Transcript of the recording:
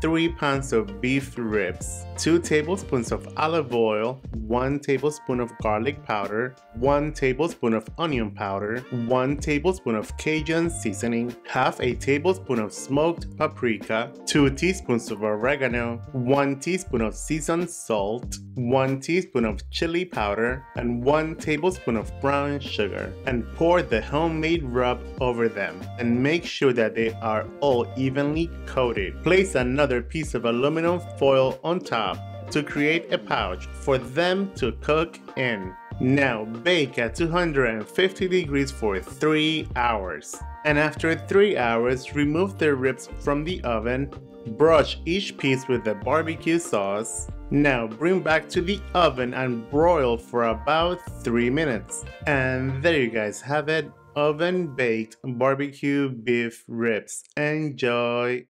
3 pounds of beef ribs, 2 tablespoons of olive oil, 1 tablespoon of garlic powder, 1 tablespoon of onion powder, 1 tablespoon of Cajun seasoning, half a tablespoon of smoked paprika, 2 teaspoons of oregano, 1 teaspoon of seasoned salt, 1 teaspoon of chili powder, and 1 tablespoon of brown sugar, and pour the homemade rub over them, and make sure that they are all evenly coated. Place another piece of aluminum foil on top to create a pouch for them to cook in. Now bake at 250 degrees for 3 hours. And after 3 hours, remove the ribs from the oven, brush each piece with the barbecue sauce. Now bring back to the oven and broil for about 3 minutes. And there you guys have it, oven baked barbecue beef ribs. Enjoy!